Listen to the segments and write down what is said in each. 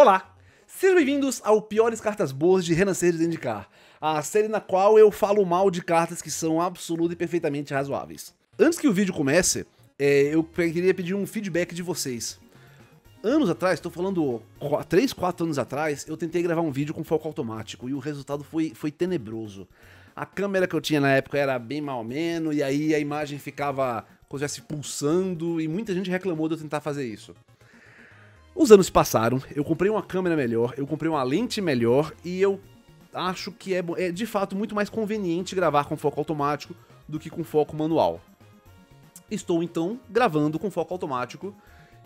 Olá! Sejam bem-vindos ao Piores Cartas Boas de Renascer de Zendikar, a série na qual eu falo mal de cartas que são absoluta e perfeitamente razoáveis. Antes que o vídeo comece, é, eu queria pedir um feedback de vocês. Anos atrás, estou falando 3, 4 anos atrás, eu tentei gravar um vídeo com foco automático e o resultado foi, foi tenebroso. A câmera que eu tinha na época era bem mal menos, e aí a imagem ficava como se estivesse pulsando, e muita gente reclamou de eu tentar fazer isso. Os anos passaram, eu comprei uma câmera melhor, eu comprei uma lente melhor, e eu acho que é, é de fato muito mais conveniente gravar com foco automático do que com foco manual. Estou então gravando com foco automático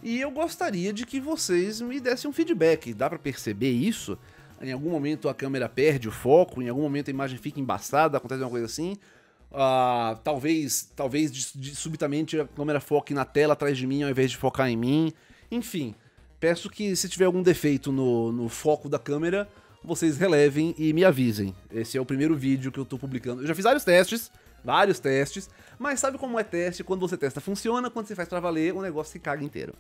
e eu gostaria de que vocês me dessem um feedback. Dá para perceber isso? Em algum momento a câmera perde o foco, em algum momento a imagem fica embaçada, acontece uma coisa assim. Uh, talvez, talvez de, de, subitamente a câmera foque na tela atrás de mim ao invés de focar em mim. Enfim, peço que se tiver algum defeito no, no foco da câmera, vocês relevem e me avisem. Esse é o primeiro vídeo que eu tô publicando. Eu já fiz vários testes, vários testes, mas sabe como é teste? Quando você testa funciona, quando você faz pra valer, o negócio se caga inteiro.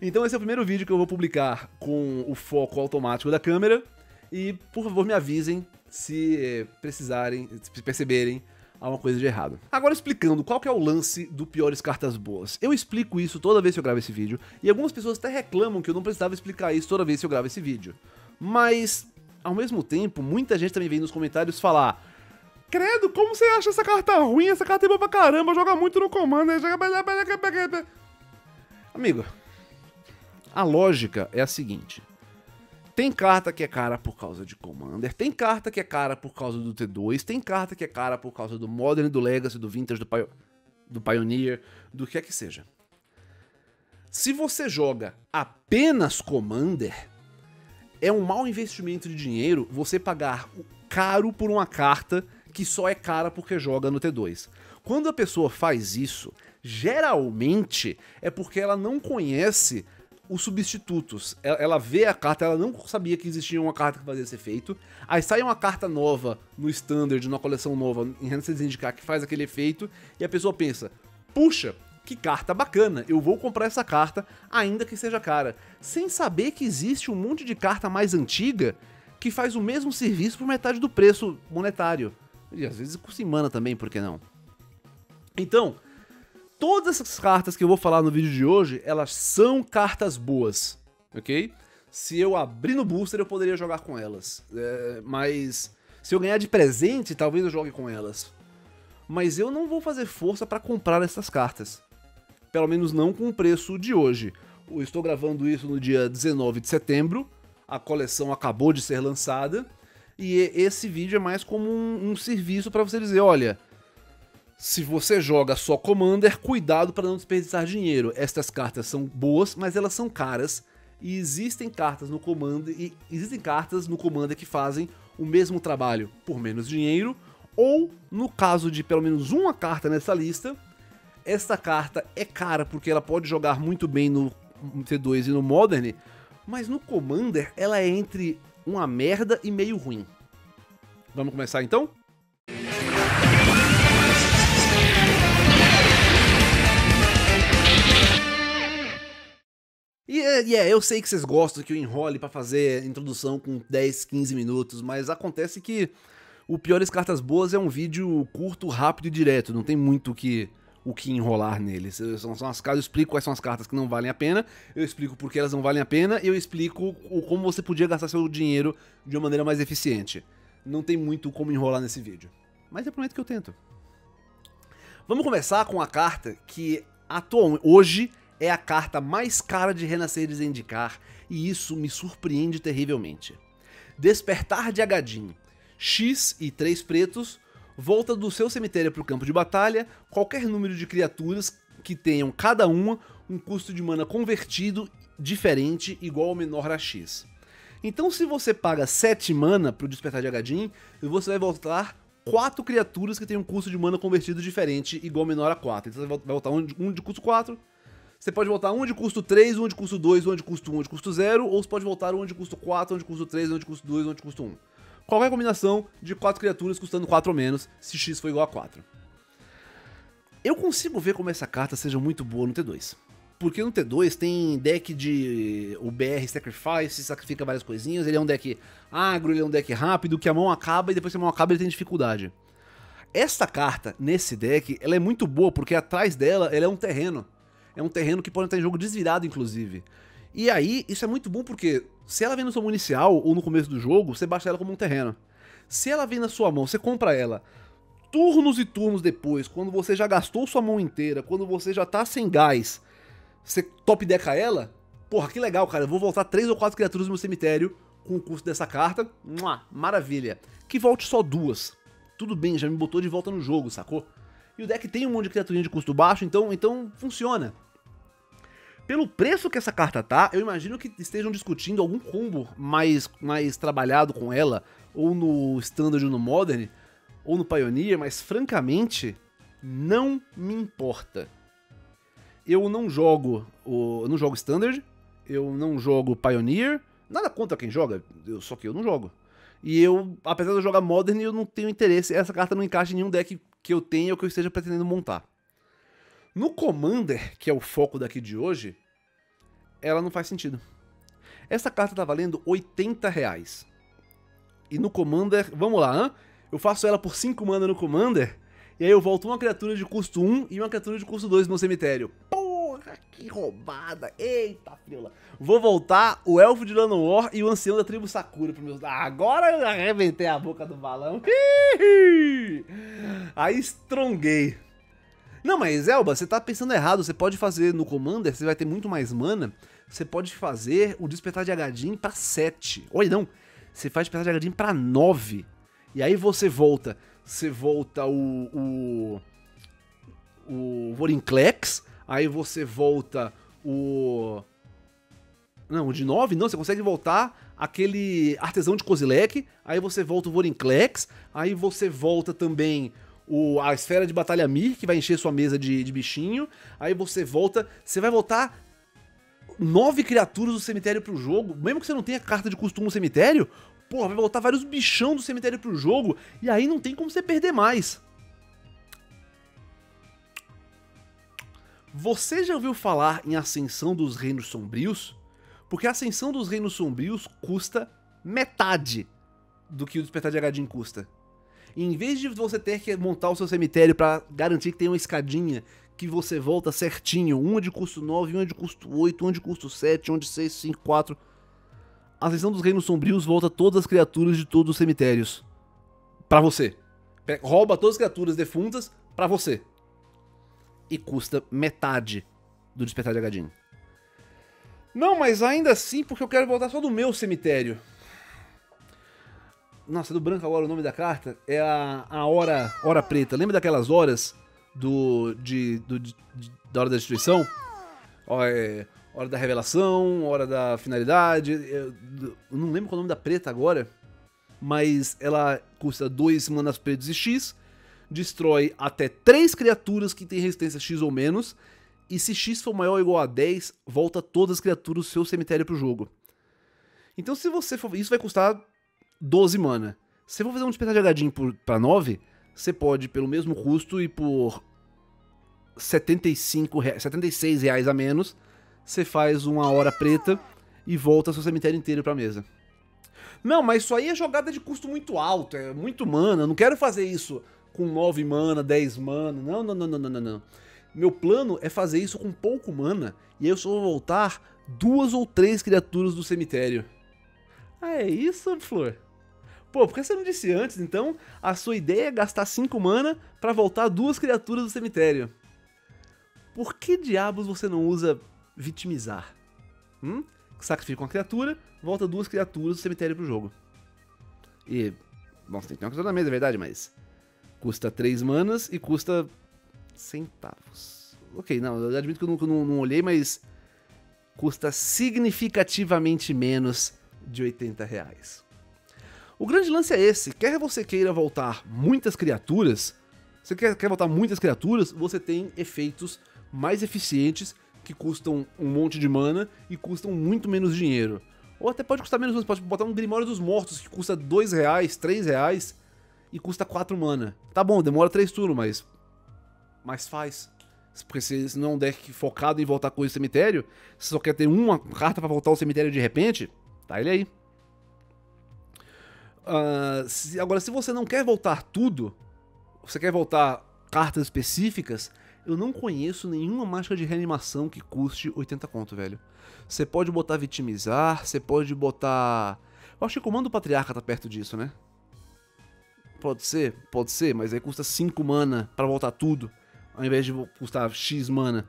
Então esse é o primeiro vídeo que eu vou publicar com o foco automático da câmera, e por favor me avisem se precisarem, se perceberem alguma coisa de errado. Agora explicando qual que é o lance do Piores Cartas Boas. Eu explico isso toda vez que eu gravo esse vídeo, e algumas pessoas até reclamam que eu não precisava explicar isso toda vez que eu gravo esse vídeo. Mas, ao mesmo tempo, muita gente também vem nos comentários falar Credo, como você acha essa carta ruim? Essa carta é boa pra caramba, joga muito no comando. Amigo, a lógica é a seguinte. Tem carta que é cara por causa de Commander, tem carta que é cara por causa do T2, tem carta que é cara por causa do Modern, do Legacy, do Vintage, do, Pio do Pioneer, do que é que seja. Se você joga apenas Commander, é um mau investimento de dinheiro você pagar caro por uma carta que só é cara porque joga no T2. Quando a pessoa faz isso, geralmente é porque ela não conhece os substitutos. Ela, vê a carta, ela não sabia que existia uma carta que fazia esse efeito. Aí sai uma carta nova no Standard, numa coleção nova, em Renascença Indicar, que faz aquele efeito, e a pessoa pensa: puxa, que carta bacana, eu vou comprar essa carta, ainda que seja cara. Sem saber que existe um monte de carta mais antiga que faz o mesmo serviço por metade do preço monetário. E às vezes custa em mana também, por que não? Então, todas essas cartas que eu vou falar no vídeo de hoje, elas são cartas boas, ok? Se eu abrir no booster, eu poderia jogar com elas. É, mas se eu ganhar de presente, talvez eu jogue com elas. Mas eu não vou fazer força para comprar essas cartas. Pelo menos não com o preço de hoje. Eu estou gravando isso no dia 19 de setembro. A coleção acabou de ser lançada. E esse vídeo é mais como um, um serviço para você dizer, olha, se você joga só Commander, cuidado para não desperdiçar dinheiro. Estas cartas são boas, mas elas são caras. E existem cartas no Commander e existem cartas no Commander que fazem o mesmo trabalho por menos dinheiro, ou no caso de pelo menos uma carta nessa lista, esta carta é cara porque ela pode jogar muito bem no T2 e no Modern, mas no Commander ela é entre uma merda e meio ruim. Vamos começar então? E yeah, yeah, eu sei que vocês gostam que eu enrole para fazer introdução com 10, 15 minutos, mas acontece que o Piores Cartas Boas é um vídeo curto, rápido e direto, não tem muito o que o que enrolar neles. São, são as cartas, eu explico quais são as cartas que não valem a pena, eu explico por que elas não valem a pena, e eu explico o, como você podia gastar seu dinheiro de uma maneira mais eficiente. Não tem muito como enrolar nesse vídeo. Mas eu prometo que eu tento. Vamos começar com a carta que atualmente, hoje, é a carta mais cara de Renascer e Zendikar, e isso me surpreende terrivelmente. Despertar de Agadim. X e 3 pretos, volta do seu cemitério para o campo de batalha qualquer número de criaturas que tenham cada uma um custo de mana convertido diferente igual ou menor a X. Então se você paga 7 mana para o Despertar de Agadim, você vai voltar 4 criaturas que têm um custo de mana convertido diferente igual ou menor a 4. Então você vai voltar um de custo 4, você pode voltar um de custo 3, um de custo 2, um de custo 1, um de custo 0, ou você pode voltar um de custo 4, um de custo 3, um de custo 2, um de custo 1 qualquer combinação de quatro criaturas custando 4 ou menos, se x for igual a 4. Eu consigo ver como essa carta seja muito boa no T2. Porque no T2 tem deck de. O BR Sacrifice, sacrifica várias coisinhas. Ele é um deck agro, ele é um deck rápido, que a mão acaba e depois que a mão acaba ele tem dificuldade. Esta carta, nesse deck, ela é muito boa porque atrás dela ela é um terreno. É um terreno que pode estar em jogo desvirado, inclusive. E aí, isso é muito bom porque se ela vem no seu inicial ou no começo do jogo, você baixa ela como um terreno. Se ela vem na sua mão, você compra ela turnos e turnos depois, quando você já gastou sua mão inteira, quando você já tá sem gás, você top deca ela, porra, que legal, cara. Eu vou voltar três ou quatro criaturas no meu cemitério com o custo dessa carta. Mua, maravilha. Que volte só duas. Tudo bem, já me botou de volta no jogo, sacou? E o deck tem um monte de criaturinha de custo baixo, então, então funciona. Pelo preço que essa carta tá, eu imagino que estejam discutindo algum combo mais, mais trabalhado com ela, ou no Standard ou no Modern, ou no Pioneer, mas francamente, não me importa. Eu não jogo o, eu não jogo Standard, eu não jogo Pioneer, nada contra quem joga, eu, só que eu não jogo. E eu, apesar de eu jogar Modern, eu não tenho interesse, essa carta não encaixa em nenhum deck que eu tenha ou que eu esteja pretendendo montar. No Commander, que é o foco daqui de hoje, ela não faz sentido. Essa carta tá valendo 80 reais. E no Commander, vamos lá, hein? eu faço ela por 5 mana no Commander, e aí eu volto uma criatura de custo 1 e uma criatura de custo 2 no cemitério. Que roubada! Eita, frila. Vou voltar o Elfo de Llanowar e o Ancião da Tribo Sakura pro meus... Agora eu arrebentei a boca do balão. Aí estronguei. Não, mas Elba, você tá pensando errado. Você pode fazer no Commander, você vai ter muito mais mana. Você pode fazer o Despertar de Agadim pra 7. Olha, não. Você faz Despertar de Agadim pra 9. E aí você volta. Você volta o. O. O Vorinclex. Aí você volta o. Não, o de 9 não, você consegue voltar aquele artesão de Kozilek, aí você volta o Vorinclex, aí você volta também o, a esfera de batalha Mir, que vai encher sua mesa de, de bichinho. Aí você volta. Você vai voltar nove criaturas do cemitério pro jogo. Mesmo que você não tenha carta de costume no cemitério, porra, vai voltar vários bichão do cemitério pro jogo. E aí não tem como você perder mais. Você já ouviu falar em Ascensão dos Reinos Sombrios? Porque a Ascensão dos Reinos Sombrios custa metade do que o Despertar de Agadin custa em vez de você ter que montar o seu cemitério para garantir que tem uma escadinha que você volta certinho, uma de custo 9, uma de custo 8, uma de custo 7, uma de 6, 5, 4. A seção dos Reinos Sombrios volta todas as criaturas de todos os cemitérios. para você. Rouba todas as criaturas defuntas para você. E custa metade do Despertar de Agadin. Não, mas ainda assim, porque eu quero voltar só do meu cemitério. Nossa, do branco agora o nome da carta é a, a hora, hora preta. Lembra daquelas horas do, de, do, de, da hora da destruição? É, hora da revelação, hora da finalidade. Eu, eu não lembro qual é o nome da preta agora, mas ela custa 2 manas pretos e X, destrói até 3 criaturas que têm resistência X ou menos, e se X for maior ou igual a 10, volta todas as criaturas do seu cemitério pro jogo. Então se você for... Isso vai custar 12 mana. Se for fazer um despertar de Agadin por, pra 9, você pode, pelo mesmo custo e por 75 reais, 76 reais a menos, você faz uma hora preta e volta seu cemitério inteiro pra mesa. Não, mas isso aí é jogada de custo muito alto, é muito mana, não quero fazer isso com 9 mana, 10 mana, não, não, não, não, não, não. Meu plano é fazer isso com pouco mana, e aí eu só vou voltar duas ou três criaturas do cemitério. Ah, é isso, Flor? Pô, por que você não disse antes? Então, a sua ideia é gastar 5 mana para voltar duas criaturas do cemitério. Por que diabos você não usa vitimizar? Hum? Sacrifica uma criatura, volta duas criaturas do cemitério pro jogo. E. Bom, você tem que ter uma coisa na mesa, é verdade, mas. Custa 3 manas e custa. centavos. Ok, não, eu admito que eu não, não, não olhei, mas. Custa significativamente menos de 80 reais. O grande lance é esse: quer você queira voltar muitas criaturas, você quer, quer voltar muitas criaturas, você tem efeitos mais eficientes que custam um monte de mana e custam muito menos dinheiro. Ou até pode custar menos, você pode botar um Grimório dos Mortos que custa 2 reais, 3 reais e custa 4 mana. Tá bom, demora 3 turnos, mas. Mas faz. Porque se, não é um deck focado em voltar coisa do cemitério, se só quer ter uma carta pra voltar ao cemitério de repente, tá ele aí. Uh, se, agora, se você não quer voltar tudo, você quer voltar cartas específicas, eu não conheço nenhuma mágica de reanimação que custe 80 conto, velho. Você pode botar vitimizar, você pode botar. Eu acho que o comando patriarca tá perto disso, né? Pode ser, pode ser, mas aí custa 5 mana para voltar tudo, ao invés de custar X mana.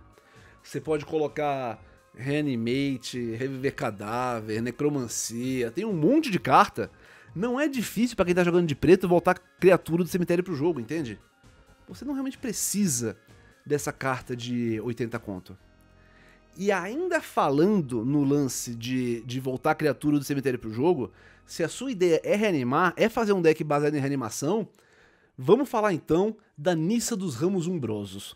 Você pode colocar Reanimate, Reviver Cadáver, Necromancia, tem um monte de carta. Não é difícil para quem tá jogando de preto voltar criatura do cemitério pro jogo, entende? Você não realmente precisa dessa carta de 80 conto. E ainda falando no lance de, de voltar a criatura do cemitério pro jogo, se a sua ideia é reanimar, é fazer um deck baseado em reanimação, vamos falar então da Nissa dos Ramos Umbrosos.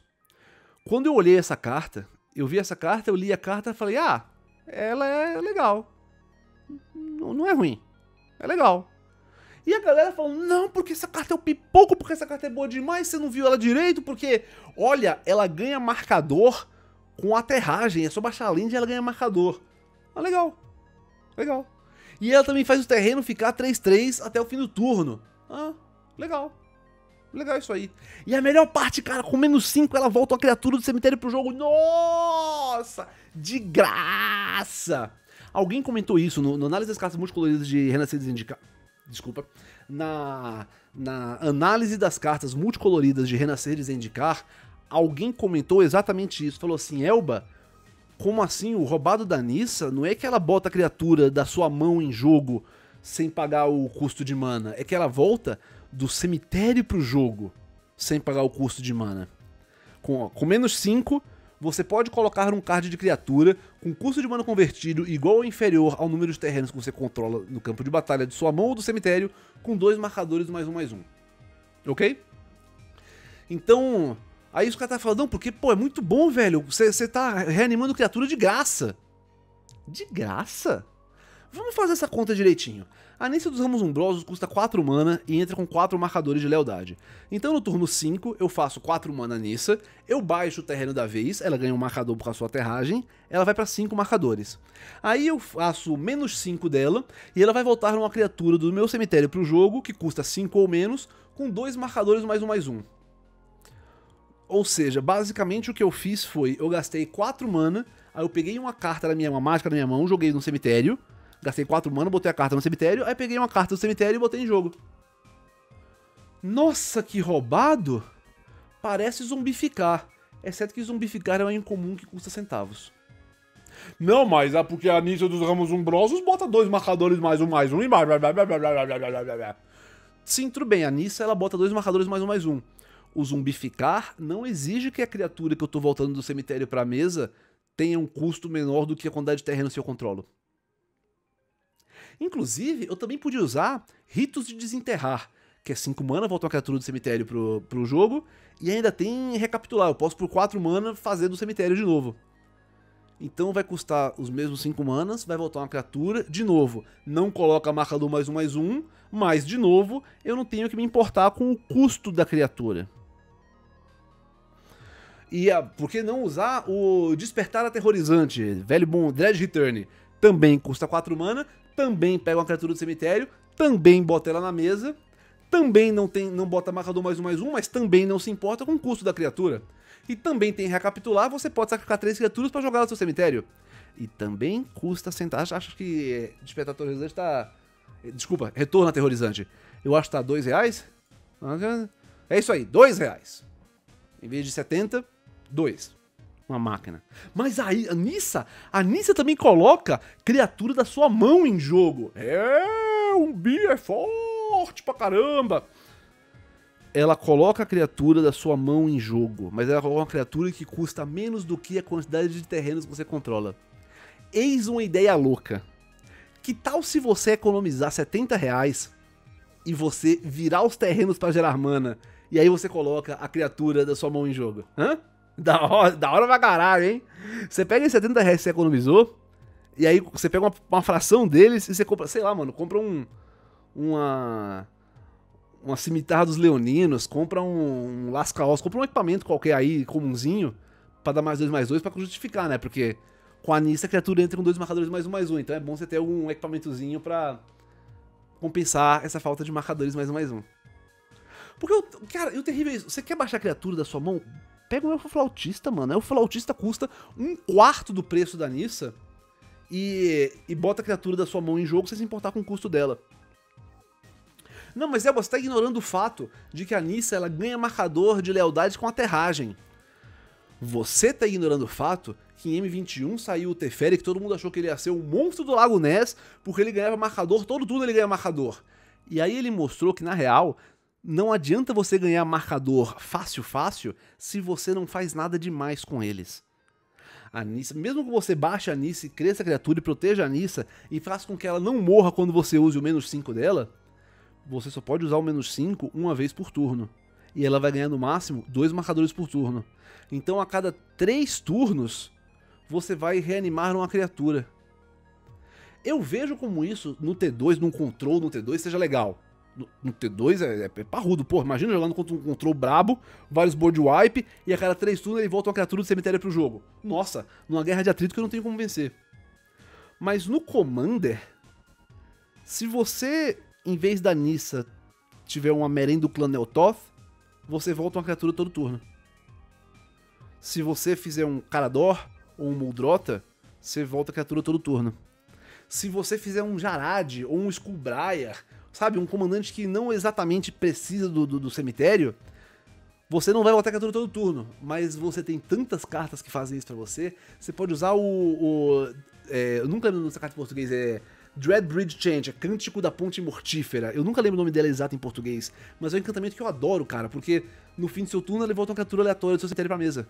Quando eu olhei essa carta, eu vi essa carta, eu li a carta e falei, ah, ela é legal. Não, não é ruim. É legal. E a galera falou, não, porque essa carta é o pipoco, porque essa carta é boa demais, você não viu ela direito, porque, olha, ela ganha marcador com aterragem, é só baixar a linha e ela ganha marcador. Ah, legal. Legal. E ela também faz o terreno ficar 3-3 até o fim do turno. Ah, legal. Legal isso aí. E a melhor parte, cara, com menos 5 ela volta a criatura do cemitério pro jogo. Nossa! De graça! Alguém comentou isso no, no análise das cartas multicoloridas de Renascidos Indica desculpa, na, na análise das cartas multicoloridas de Renascer e Zendikar, alguém comentou exatamente isso. Falou assim, Elba, como assim? O roubado da Nissa não é que ela bota a criatura da sua mão em jogo sem pagar o custo de mana, é que ela volta do cemitério pro jogo sem pagar o custo de mana. Com, com menos 5, você pode colocar um card de criatura com custo de mana convertido igual ou inferior ao número de terrenos que você controla no campo de batalha de sua mão ou do cemitério, com dois marcadores mais um mais um. Ok? Então, aí os caras tá falando, não, porque, pô, é muito bom, velho. Você tá reanimando criatura de graça. De graça? Vamos fazer essa conta direitinho. A Nissa dos Ramos Umbrosos custa 4 mana e entra com 4 marcadores de lealdade. Então no turno 5 eu faço 4 mana Nissa, eu baixo o terreno da vez, ela ganha um marcador por causa da sua aterragem, ela vai para 5 marcadores. Aí eu faço menos 5 dela e ela vai voltar uma criatura do meu cemitério pro jogo, que custa 5 ou menos, com 2 marcadores mais um mais um. Ou seja, basicamente o que eu fiz foi, eu gastei 4 mana, aí eu peguei uma carta da minha uma mágica na minha mão, joguei no cemitério, gastei 4 mana, botei a carta no cemitério, aí peguei uma carta do cemitério e botei em jogo. Nossa, que roubado! Parece zumbificar, exceto que zumbificar é uma incomum que custa centavos. Não, mas é porque a Nissa dos Ramos Umbrosos bota dois marcadores mais um, mais um e... Sim, tudo bem, a Nissa ela bota dois marcadores mais um, mais um. O zumbificar não exige que a criatura que eu tô voltando do cemitério pra mesa tenha um custo menor do que a quantidade de terreno que eu controlo. Inclusive, eu também podia usar Ritos de Desenterrar, que é 5 mana, volta uma criatura do cemitério pro, pro jogo, e ainda tem recapitular, eu posso por 4 mana fazer do cemitério de novo. Então vai custar os mesmos 5 manas, vai voltar uma criatura, de novo, não coloca a marca do mais um mais um, mas de novo, eu não tenho que me importar com o custo da criatura. E a, por que não usar o Despertar Aterrorizante, velho bom Dread Return? Também custa 4 mana, também pega uma criatura do cemitério, também bota ela na mesa, também não tem não bota marcador mais um mais um, mas também não se importa com o custo da criatura. E também tem recapitular, você pode sacrificar três criaturas para jogar no seu cemitério. E também custa sentar. Acho que é, Despertar Aterrorizante tá. É, desculpa, Retorno Aterrorizante. Eu acho que tá dois reais. É isso aí, dois reais. Em vez de 70, dois uma máquina. Mas aí, a Nissa, a Nissa também coloca criatura da sua mão em jogo. É, um bi é forte pra caramba. Ela coloca a criatura da sua mão em jogo, mas ela coloca uma criatura que custa menos do que a quantidade de terrenos que você controla. Eis uma ideia louca. Que tal se você economizar 70 reais e você virar os terrenos para gerar mana, e aí você coloca a criatura da sua mão em jogo? Hã? Da hora, da hora pra caralho, hein? Você pega esses 70 reais que você economizou, e aí você pega uma, uma, fração deles e você compra, sei lá, mano, compra um. Uma. Uma cimitarra dos leoninos, compra um, um lasca compra um equipamento qualquer aí, comunzinho, pra dar mais dois mais dois pra justificar, né? Porque com a Nissa a criatura entra com dois marcadores mais um mais um. Então é bom você ter um equipamentozinho pra compensar essa falta de marcadores mais um mais um. Porque, cara, e o terrível é isso. Você quer baixar a criatura da sua mão? Pega o Elfo Flautista, mano. O Flautista custa um quarto do preço da Nissa e, e bota a criatura da sua mão em jogo sem se importar com o custo dela. Não, mas é, você tá ignorando o fato de que a Nissa ela ganha marcador de lealdade com aterragem. Você tá ignorando o fato que em M21 saiu o Teferi, que todo mundo achou que ele ia ser o monstro do Lago Ness, porque ele ganhava marcador, todo turno ele ganha marcador. E aí ele mostrou que, na real, não adianta você ganhar marcador fácil, fácil, se você não faz nada demais com eles. A Nissa, mesmo que você baixe a Nissa cresça a criatura e proteja a Nissa e faça com que ela não morra quando você use o menos 5 dela, você só pode usar o menos 5 uma vez por turno. E ela vai ganhar no máximo dois marcadores por turno. Então a cada 3 turnos, você vai reanimar uma criatura. Eu vejo como isso no T2, num control no T2, seja legal. No, no T2 é, é, parrudo, pô. Imagina jogando contra um control brabo, vários board wipe, e a cada 3 turnos ele volta uma criatura do cemitério pro jogo. Nossa, numa guerra de atrito que eu não tenho como vencer. Mas no Commander, se você em vez da Nissa, tiver uma merenda do clã Neltoth, você volta uma criatura todo turno. Se você fizer um Carador ou um Muldrota, você volta a criatura todo turno. Se você fizer um Jarad ou um Skullbriar, sabe, um comandante que não exatamente precisa do, do, do cemitério, você não vai voltar criatura todo turno, mas você tem tantas cartas que fazem isso pra você, você pode usar o... o é, eu nunca lembro dessa carta em português, é Dreadbridge Change, é Cântico da Ponte Mortífera. Eu nunca lembro o nome dela exato em português, mas é um encantamento que eu adoro, cara, porque no fim do seu turno ele volta uma criatura aleatória do seu cemitério pra mesa.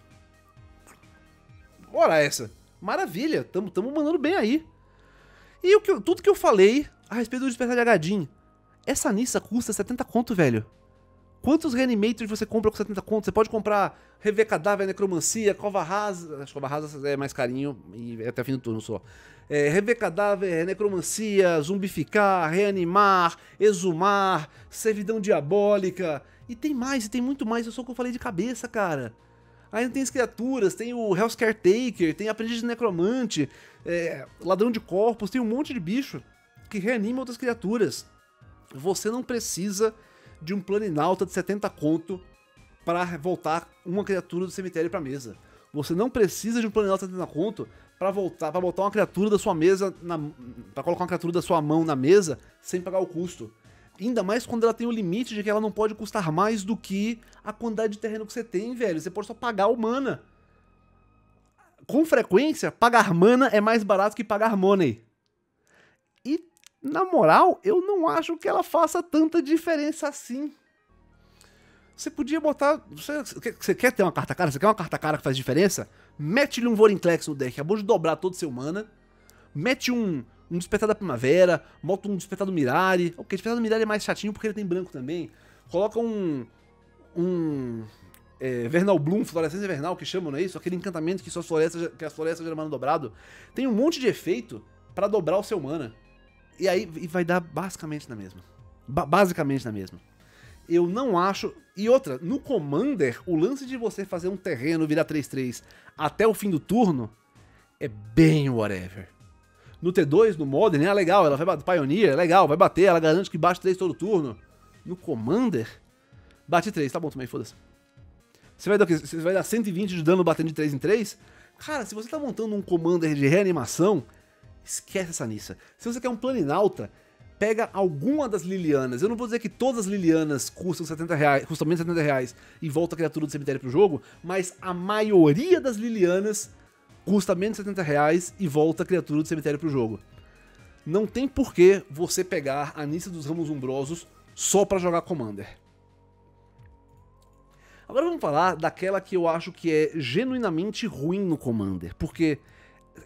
Ora essa! Maravilha! Tamo, tamo mandando bem aí. E o que, tudo que eu falei a respeito do Despertar de Agadin. Essa Nissa custa 70 conto, velho. Quantos Reanimators você compra com 70 conto? Você pode comprar Rever Cadáver, Necromancia, Cova Rasa. Acho que Cova Rasa é mais carinho e é até fim do turno só. É, rever Cadáver, Necromancia, Zumbificar, Reanimar, Exumar, Servidão Diabólica. E tem mais, e tem muito mais, eu só que eu falei de cabeça, cara. Ainda tem as criaturas, tem o Hell's Caretaker, tem Aprendiz de Necromante, é, Ladrão de Corpos, tem um monte de bicho que reanima outras criaturas. Você não precisa de um Planinauta de 70 conto para voltar uma criatura do cemitério para mesa. Você não precisa de um Planinauta de 70 conto para voltar, para botar uma criatura da sua mesa, para colocar uma criatura da sua mão na mesa sem pagar o custo. Ainda mais quando ela tem o limite de que ela não pode custar mais do que a quantidade de terreno que você tem, velho. Você pode só pagar o mana. Com frequência, pagar mana é mais barato que pagar money. Na moral, eu não acho que ela faça tanta diferença assim. Você podia botar. Você, você quer ter uma carta cara? Você quer uma carta cara que faz diferença? Mete-lhe um Vorinclex no deck, acabou de dobrar todo seu mana. Mete um, um Despertar da Primavera, bota um Despertar do Mirari. Ok, Despertar do Mirari é mais chatinho porque ele tem branco também. Coloca um. Um. É, Vernal Bloom, Florescência Vernal, que chamam, não é isso? Aquele encantamento que, suas florestas, que as florestas geram mana dobrado. Tem um monte de efeito para dobrar o seu mana. E aí e vai dar basicamente na mesma. Ba basicamente na mesma eu não acho. E outra, no Commander, o lance de você fazer um terreno virar 3-3 até o fim do turno é bem whatever. No T2, no Modern, é legal, ela vai bater. Pioneer, é legal, vai bater, ela garante que bate 3 todo turno. No Commander, bate 3, tá bom também, foda-se. Você vai, dar, você vai dar 120 de dano batendo de 3 em 3? Cara, se você tá montando um Commander de reanimação, esquece essa Nissa. Se você quer um Planinauta, pega alguma das Lilianas. Eu não vou dizer que todas as Lilianas custam 70 reais, custam menos 70 reais e volta a criatura do cemitério pro jogo, mas a maioria das Lilianas custa menos 70 reais e volta a criatura do cemitério pro jogo. Não tem porquê você pegar a Nissa dos Ramos Umbrosos só para jogar Commander. Agora vamos falar daquela que eu acho que é genuinamente ruim no Commander, porque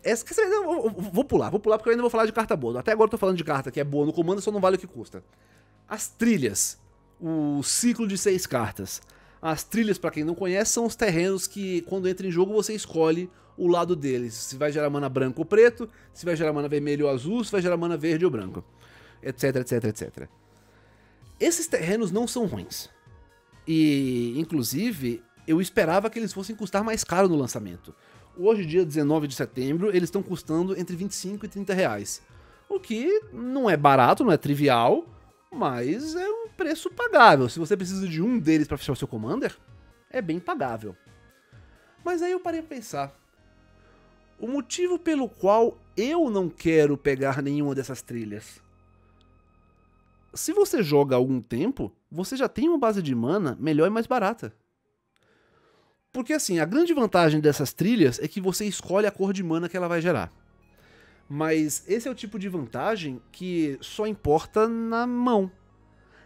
essa, eu vou pular, vou pular porque eu ainda vou falar de carta boa. Até agora eu tô falando de carta que é boa no comando, só não vale o que custa. As trilhas. O ciclo de seis cartas. As trilhas, para quem não conhece, são os terrenos que, quando entra em jogo, você escolhe o lado deles. Se vai gerar mana branco ou preto, se vai gerar mana vermelho ou azul, se vai gerar mana verde ou branco. Etc, etc, etc. Esses terrenos não são ruins. E, inclusive, eu esperava que eles fossem custar mais caro no lançamento. Hoje, dia 19 de setembro, eles estão custando entre 25 e 30 reais. O que não é barato, não é trivial, mas é um preço pagável. Se você precisa de um deles para fechar o seu Commander, é bem pagável. Mas aí eu parei a pensar. O motivo pelo qual eu não quero pegar nenhuma dessas trilhas. Se você joga há algum tempo, você já tem uma base de mana melhor e mais barata. Porque assim, a grande vantagem dessas trilhas é que você escolhe a cor de mana que ela vai gerar. Mas esse é o tipo de vantagem que só importa na mão.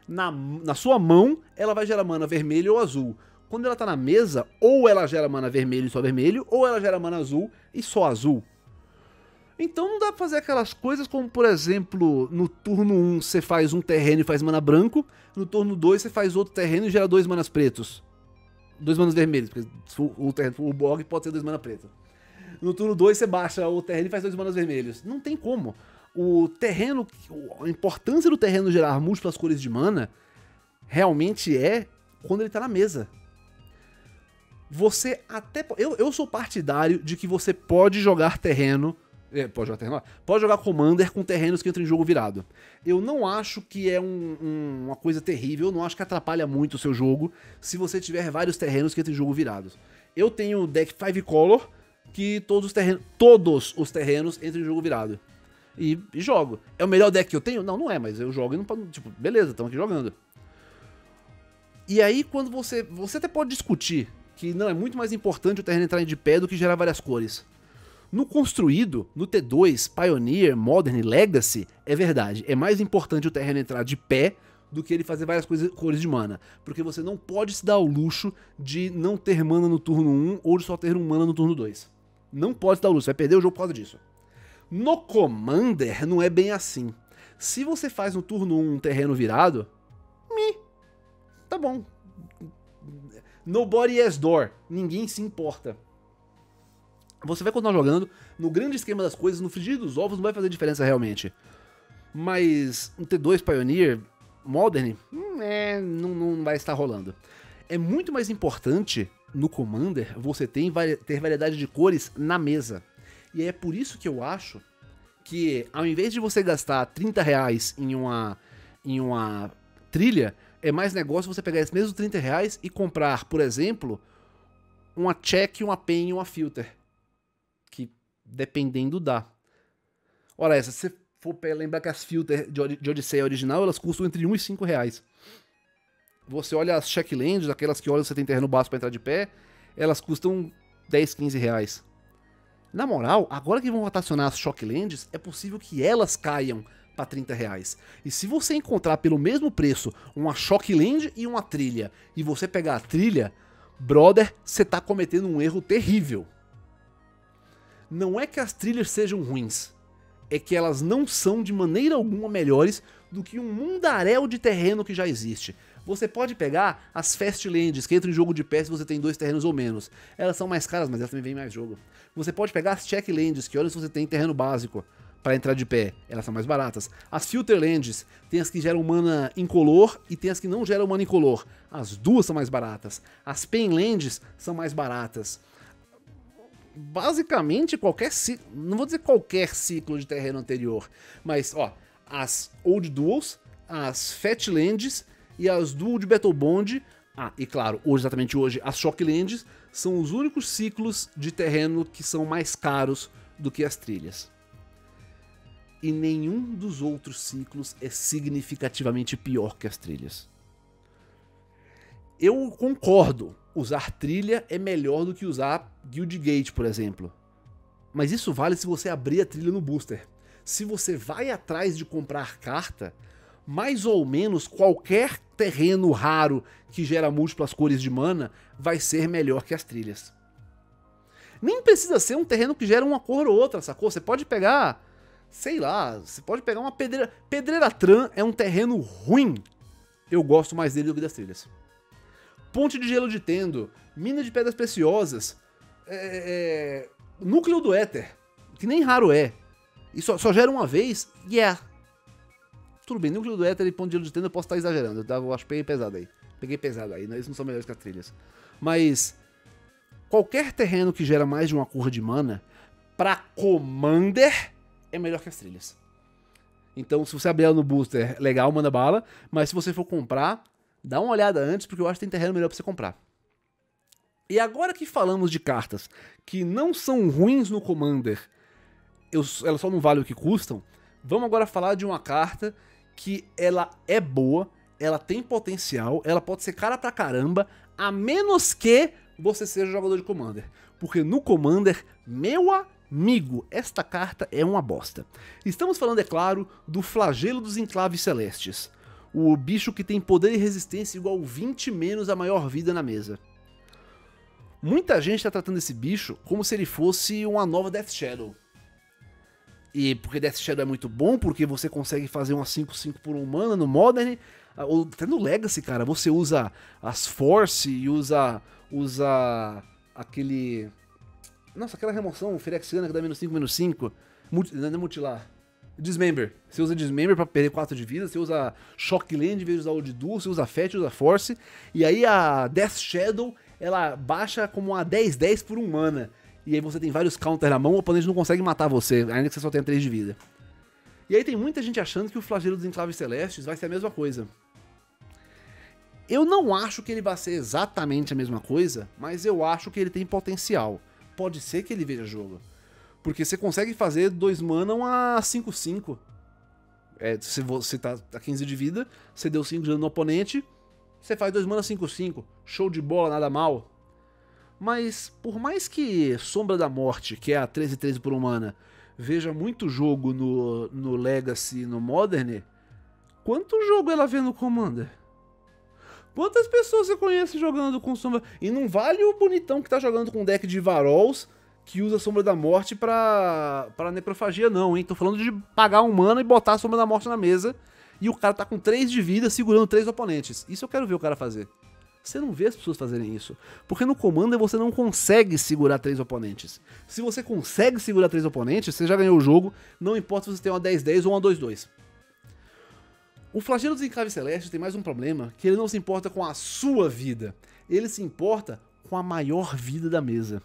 Na, na sua mão, ela vai gerar mana vermelho ou azul. Quando ela tá na mesa, ou ela gera mana vermelho e só vermelho, ou ela gera mana azul e só azul. Então não dá pra fazer aquelas coisas como, por exemplo, no turno 1 você faz um terreno e faz mana branco, no turno 2 você faz outro terreno e gera dois manas pretos. Dois manas vermelhos, porque o, terreno, o Borg pode ser dois manas pretos. No turno 2 você baixa o terreno e faz dois manas vermelhos. Não tem como. O terreno, a importância do terreno gerar múltiplas cores de mana realmente é quando ele tá na mesa. Você até. Eu, eu sou partidário de que você pode jogar terreno é, pode jogar terreno? Pode jogar Commander com terrenos que entram em jogo virado. Eu não acho que é um, um, uma coisa terrível, eu não acho que atrapalha muito o seu jogo se você tiver vários terrenos que entram em jogo virados. Eu tenho o deck 5 Color, que todos os terrenos, todos os terrenos entram em jogo virado. E, e, jogo. É o melhor deck que eu tenho? Não, não é, mas eu jogo e não. Tipo, beleza, estamos aqui jogando. E aí, quando você. Você até pode discutir que não é muito mais importante o terreno entrar de pé do que gerar várias cores. No construído, no T2, Pioneer, Modern e Legacy, é verdade, é mais importante o terreno entrar de pé do que ele fazer várias coisas, cores de mana. Porque você não pode se dar o luxo de não ter mana no turno 1 ou de só ter um mana no turno 2. Não pode se dar o luxo, vai perder o jogo por causa disso. No Commander não é bem assim. Se você faz no turno 1 um terreno virado, me, tá bom. Nobody has door, ninguém se importa. Você vai continuar jogando, no grande esquema das coisas, no frigir dos ovos não vai fazer diferença realmente. Mas um T2 Pioneer Modern, hum, é, não, não vai estar rolando. É muito mais importante no Commander você ter, ter variedade de cores na mesa. E é por isso que eu acho que ao invés de você gastar 30 reais em uma, em uma trilha, é mais negócio você pegar esses mesmos 30 reais e comprar, por exemplo, uma check, uma pen e uma filter dependendo da. Ora, essa, se for lembrar que as filters de Odisseia original, elas custam entre 1 e 5 reais. Você olha as checklands, aquelas que olha você tem terreno básico para entrar de pé, elas custam 10, 15 reais. Na moral, agora que vão rotacionar as shocklands, é possível que elas caiam para 30 reais. E se você encontrar pelo mesmo preço uma shockland e uma trilha, e você pegar a trilha, brother, você tá cometendo um erro terrível não é que as trilhas sejam ruins, é que elas não são de maneira alguma melhores do que um mundaréu de terreno que já existe. Você pode pegar as Fastlands, que entram em jogo de pé se você tem dois terrenos ou menos. Elas são mais caras, mas elas também vêm mais jogo. Você pode pegar as Checklands, que olha se você tem terreno básico para entrar de pé. Elas são mais baratas. As Filterlands, tem as que geram mana incolor e tem as que não geram mana incolor. As duas são mais baratas. As Painlands são mais baratas basicamente qualquer ciclo, não vou dizer qualquer ciclo de terreno anterior, mas ó, as Old Duels, as Fatlands e as Duel de Battle Bond, ah, e claro, hoje exatamente hoje, as Shocklands são os únicos ciclos de terreno que são mais caros do que as trilhas. E nenhum dos outros ciclos é significativamente pior que as trilhas. Eu concordo, usar trilha é melhor do que usar Guildgate, por exemplo. Mas isso vale se você abrir a trilha no booster. Se você vai atrás de comprar carta, mais ou menos qualquer terreno raro que gera múltiplas cores de mana vai ser melhor que as trilhas. Nem precisa ser um terreno que gera uma cor ou outra, sacou? Você pode pegar, sei lá, você pode pegar uma pedreira. Pedreira Tran é um terreno ruim. Eu gosto mais dele do que das trilhas. Ponte de gelo de tendo, mina de pedras preciosas, é, é, núcleo do éter, que nem raro é. E só, só gera uma vez, yeah. é. Tudo bem, núcleo do éter e ponto de gelo de tenda eu posso estar exagerando. Eu, acho que peguei pesado aí. Peguei pesado aí, né? Eles não são melhores que as trilhas. Mas qualquer terreno que gera mais de uma cor de mana, pra Commander, é melhor que as trilhas. Então, se você abrir ela no booster, legal, manda bala. Mas se você for comprar, dá uma olhada antes, porque eu acho que tem terreno melhor pra você comprar. E agora que falamos de cartas que não são ruins no Commander, eu, elas só não valem o que custam, vamos agora falar de uma carta que ela é boa, ela tem potencial, ela pode ser cara pra caramba, a menos que você seja jogador de Commander. Porque no Commander, meu amigo, esta carta é uma bosta. Estamos falando, é claro, do Flagelo dos Enclaves Celestes. O bicho que tem poder e resistência igual 20 menos a maior vida na mesa. Muita gente está tratando esse bicho como se ele fosse uma nova Death Shadow. E porque Death Shadow é muito bom, porque você consegue fazer uma 5-5 por um mana no Modern, ou até no Legacy, cara, você usa as Force e usa, usa aquele... Nossa, aquela remoção Firexiana que dá menos 5, menos 5. Não é mutilar. Dismember. Você usa Dismember pra perder 4 de vida, você usa Shockland em vez de usar o de Duel, você usa Fat, usa Force. E aí a Death Shadow, ela baixa como uma 10-10 por um mana. E aí você tem vários counters na mão, o oponente não consegue matar você, ainda que você só tenha 3 de vida. E aí tem muita gente achando que o flagelo dos enclaves celestes vai ser a mesma coisa. Eu não acho que ele vai ser exatamente a mesma coisa, mas eu acho que ele tem potencial. Pode ser que ele veja jogo. Porque você consegue fazer 2 mana uma 5-5. É, se você tá a 15 de vida, você deu 5 de dano no oponente, você faz 2 mana 5-5. Show de bola, nada mal. Mas por mais que Sombra da Morte, que é a 13-13 por mana, veja muito jogo no, no Legacy e no Modern, quanto jogo ela vê no Commander? Quantas pessoas você conhece jogando com Sombra? E não vale o bonitão que tá jogando com deck de Varols que usa Sombra da Morte pra, pra necrofagia, não, hein? Tô falando de pagar um mana e botar a Sombra da Morte na mesa e o cara tá com 3 de vida segurando três oponentes. Isso eu quero ver o cara fazer. Você não vê as pessoas fazerem isso. Porque no Commander você não consegue segurar três oponentes. Se você consegue segurar três oponentes, você já ganhou o jogo, não importa se você tem uma 10-10 ou uma 2-2. O Flagelo dos Encaves Celestes tem mais um problema, que ele não se importa com a sua vida, ele se importa com a maior vida da mesa.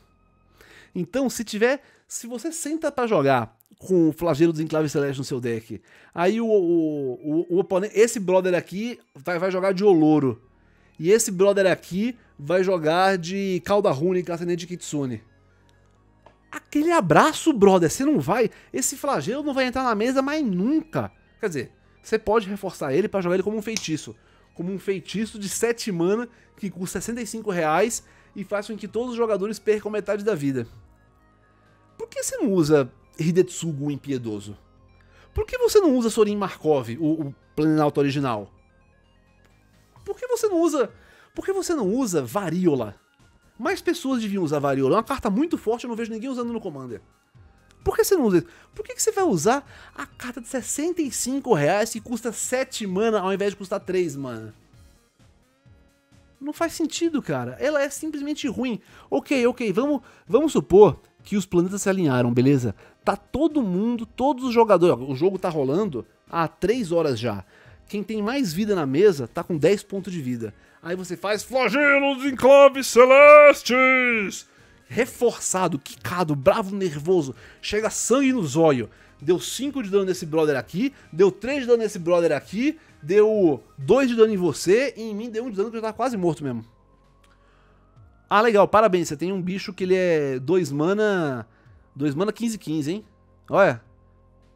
Então, se tiver, se você senta para jogar com o Flagelo dos Enclaves Celestes no seu deck, aí o, o, o, o oponente, esse brother aqui vai, vai jogar de Oloro, e esse brother aqui vai jogar de Cauda Rúnica Ascendente de Kitsune. Aquele abraço, brother, você não vai. Esse flagelo não vai entrar na mesa mais nunca. Quer dizer, você pode reforçar ele para jogar ele como um feitiço. Como um feitiço de 7 mana que custa 65 reais e faz com que todos os jogadores percam metade da vida. Por que você não usa Hidetsugu o Impiedoso? Por que você não usa Sorin Markov, o, o Planalto original? Por que você não usa. Por que você não usa Variola? Mais pessoas deviam usar Variola. É uma carta muito forte, eu não vejo ninguém usando no Commander. Por que você não usa isso? Por que, que você vai usar a carta de 65 reais que custa 7 mana ao invés de custar 3 mana? Não faz sentido, cara. Ela é simplesmente ruim. Ok, ok, vamos, vamos supor que os planetas se alinharam, beleza? Tá todo mundo, todos os jogadores. O jogo tá rolando há 3 horas já. Quem tem mais vida na mesa tá com 10 pontos de vida. Aí você faz flagelos enclaves celestes! reforçado, quicado, bravo, nervoso, chega sangue no zóio. Deu 5 de dano nesse brother aqui, deu 3 de dano nesse brother aqui, deu 2 de dano em você e em mim deu 1 um de dano que eu tava quase morto mesmo. Ah, legal, parabéns, você tem um bicho que ele é 2 mana, 2 mana 15 15, hein? Olha,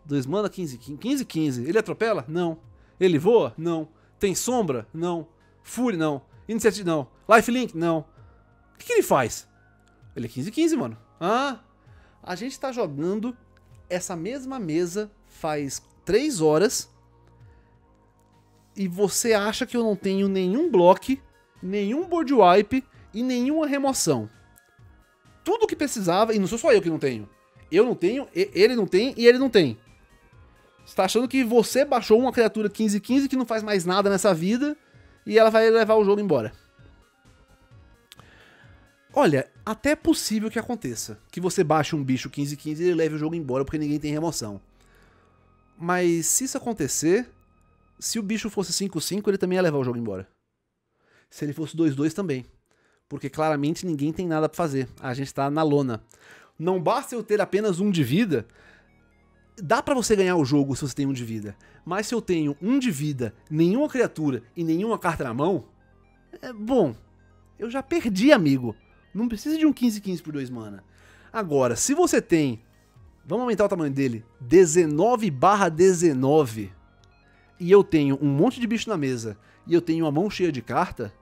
2 mana 15 15 15. Ele atropela? Não. Ele voa? Não. Tem sombra? Não. Fúria? Não. Iniciativa? Não. Lifelink? Não. O que, que ele faz? Ele é 15-15, mano. Ah, a gente tá jogando essa mesma mesa faz 3 horas e você acha que eu não tenho nenhum bloco, nenhum board wipe e nenhuma remoção. Tudo que precisava, e não sou só eu que não tenho. Eu não tenho, ele não tem e ele não tem. Você tá achando que você baixou uma criatura 15-15 que não faz mais nada nessa vida e ela vai levar o jogo embora. Olha, até é possível que aconteça. Que você baixe um bicho 15-15 e ele leve o jogo embora porque ninguém tem remoção. Mas se isso acontecer, se o bicho fosse 5-5, ele também ia levar o jogo embora. Se ele fosse 2-2 também. porque claramente ninguém tem nada pra fazer. A gente tá na lona. Não basta eu ter apenas um de vida. Dá pra você ganhar o jogo se você tem um de vida. Mas se eu tenho um de vida, nenhuma criatura e nenhuma carta na mão. É bom. Eu já perdi, amigo. Não precisa de um 15-15 por 2 mana. Agora, se você tem. Vamos aumentar o tamanho dele. 19 barra 19. E eu tenho um monte de bicho na mesa. E eu tenho uma mão cheia de carta.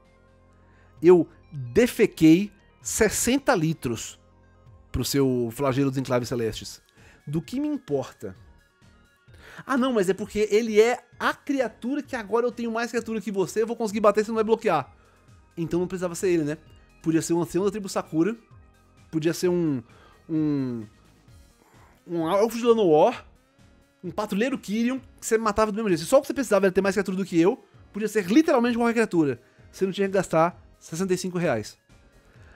Eu defequei 60 litros pro seu flagelo dos enclaves celestes. Do que me importa? Ah, não, mas é porque ele é a criatura que agora eu tenho mais criatura que você, eu vou conseguir bater se não vai bloquear. Então não precisava ser ele, né? Podia ser um ancião da tribo Sakura, podia ser um. um. um elfo de Llanowar, um patrulheiro Kyrion, que você matava do mesmo jeito. Só que você precisava era ter mais criatura do que eu, podia ser literalmente qualquer criatura. Você não tinha que gastar 65 reais.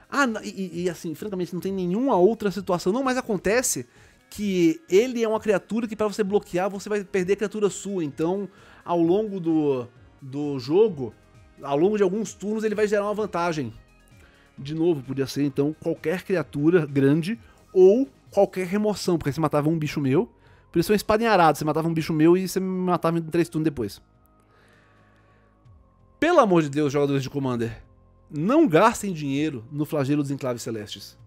Ah, e, e, assim, francamente, não tem nenhuma outra situação. Não, mas acontece que ele é uma criatura que para você bloquear, você vai perder a criatura sua. Então, ao longo do, do jogo, ao longo de alguns turnos, ele vai gerar uma vantagem. De novo, podia ser então qualquer criatura grande ou qualquer remoção, porque você matava um bicho meu. Por isso é um espada em arado, você matava um bicho meu e você me matava em três turnos depois. Pelo amor de Deus, jogadores de Commander, não gastem dinheiro no flagelo dos enclaves celestes.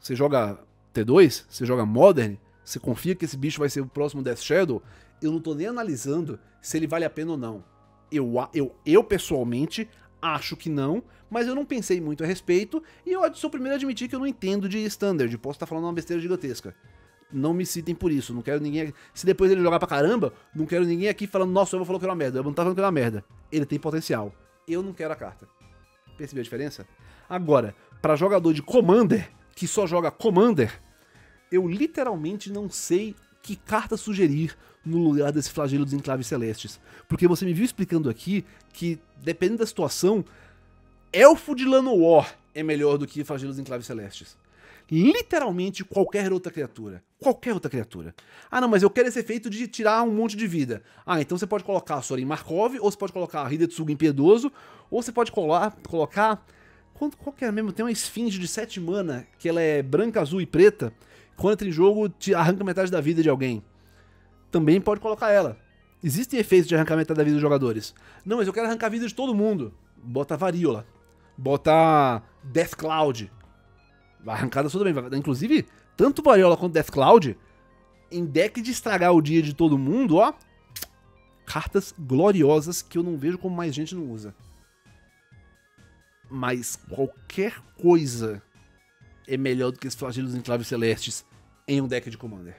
Você joga T2, você joga Modern, você confia que esse bicho vai ser o próximo Death Shadow, eu não tô nem analisando se ele vale a pena ou não. Eu, eu, eu pessoalmente acho que não, mas eu não pensei muito a respeito e eu sou o primeiro a admitir que eu não entendo de Standard, posso estar falando uma besteira gigantesca. Não me citem por isso, não quero ninguém. Se depois ele jogar pra caramba, não quero ninguém aqui falando, nossa, eu vou falar que era uma merda. Eu não tá falando que era uma merda. Ele tem potencial. Eu não quero a carta. Percebeu a diferença? Agora, para jogador de Commander, que só joga Commander, eu literalmente não sei que carta sugerir no lugar desse flagelo dos enclaves celestes. Porque você me viu explicando aqui que, dependendo da situação, Elfo de Llanowar é melhor do que flagelo dos enclaves celestes. Literalmente qualquer outra criatura. Qualquer outra criatura. Ah, não, mas eu quero esse efeito de tirar um monte de vida. Ah, então você pode colocar a Sorin Markov, ou você pode colocar a Hidetsuga Impiedoso, ou você pode colar, colocar. Qual, qual que é mesmo? Tem uma esfinge de 7 mana, que ela é branca, azul e preta. Quando entra em jogo, te arranca metade da vida de alguém. Também pode colocar ela. Existem efeitos de arrancar metade da vida dos jogadores. Não, mas eu quero arrancar a vida de todo mundo. Bota Varíola. Bota Death Cloud. Arrancada tudo bem. Inclusive, tanto Variola quanto Death Cloud, em deck de estragar o dia de todo mundo, ó. Cartas gloriosas que eu não vejo como mais gente não usa. Mas qualquer coisa é melhor do que os flagelos enclaves celestes em um deck de Commander.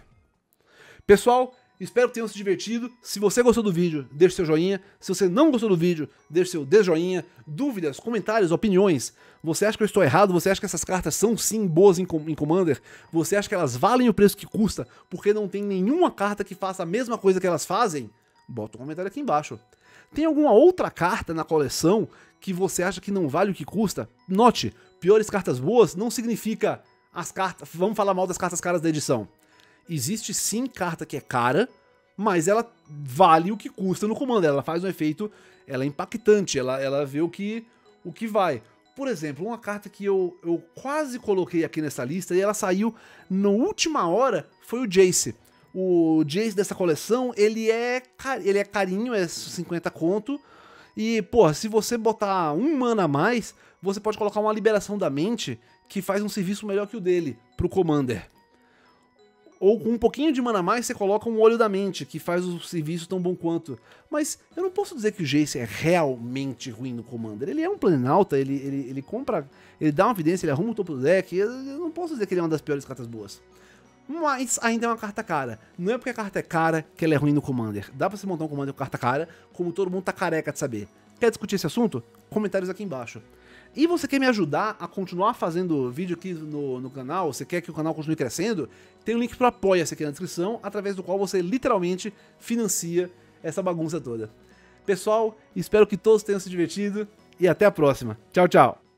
Pessoal, Espero que tenham se divertido. Se você gostou do vídeo, deixe seu joinha. Se você não gostou do vídeo, deixe seu desjoinha. Dúvidas, comentários, opiniões. Você acha que eu estou errado? Você acha que essas cartas são sim boas em, em Commander? Você acha que elas valem o preço que custa porque não tem nenhuma carta que faça a mesma coisa que elas fazem? Bota um comentário aqui embaixo. Tem alguma outra carta na coleção que você acha que não vale o que custa? Note, piores cartas boas não significa as cartas. Vamos falar mal das cartas caras da edição existe sim carta que é cara, mas ela vale o que custa no comando. Ela faz um efeito, ela é impactante, ela, ela vê o que, o que vai. Por exemplo, uma carta que eu, eu quase coloquei aqui nessa lista e ela saiu na última hora foi o Jace. O Jace dessa coleção, ele é, ele é carinho, é 50 conto. E, porra, se você botar um mana a mais, você pode colocar uma liberação da mente que faz um serviço melhor que o dele pro Commander ou com um pouquinho de mana a mais você coloca um olho da mente, que faz o serviço tão bom quanto. Mas eu não posso dizer que o Jace é realmente ruim no Commander. Ele é um Planalta, ele, ele, ele compra, ele dá uma evidência, ele arruma o topo do deck. Eu, eu não posso dizer que ele é uma das piores cartas boas. Mas ainda é uma carta cara. Não é porque a carta é cara que ela é ruim no Commander. Dá pra você montar um Commander com carta cara, como todo mundo tá careca de saber. Quer discutir esse assunto? Comentários aqui embaixo. E você quer me ajudar a continuar fazendo vídeo aqui no, no canal, você quer que o canal continue crescendo, tem um link para Apoia-se aqui na descrição, através do qual você literalmente financia essa bagunça toda. Pessoal, espero que todos tenham se divertido e até a próxima. Tchau, tchau!